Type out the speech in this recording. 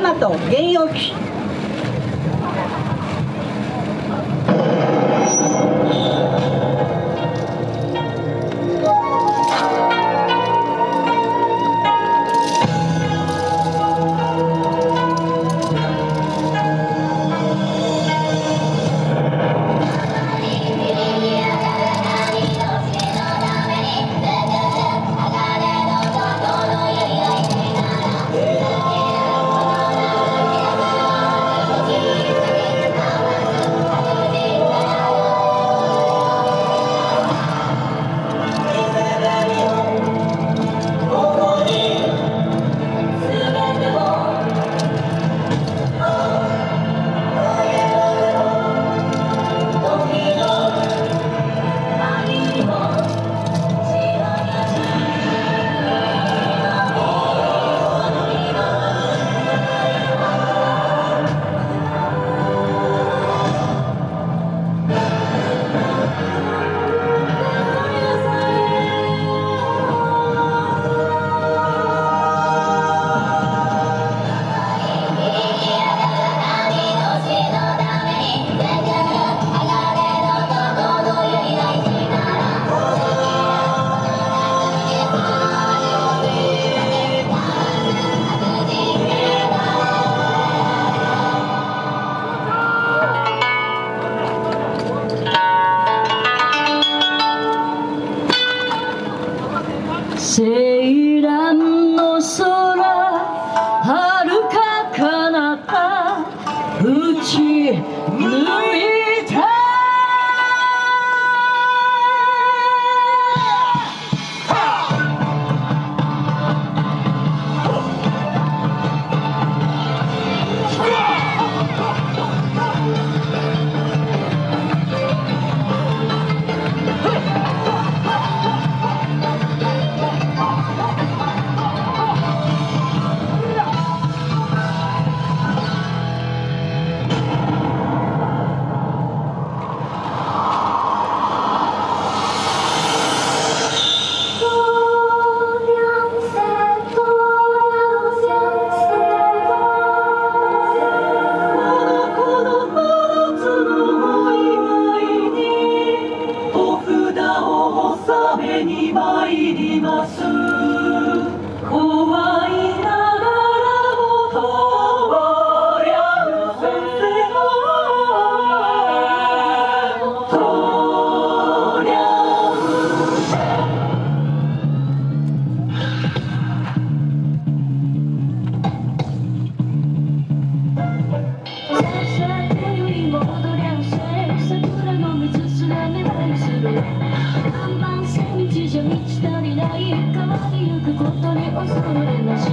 大和現用機セイランの空遥か彼方打ち抜に参ります。ゆくことに恐れなし。